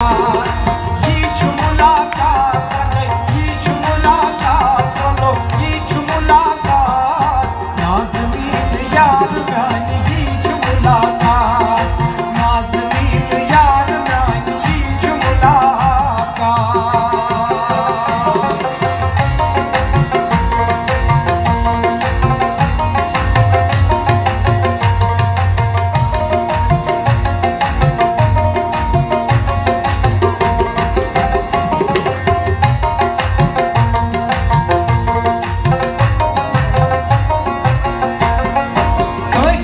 ये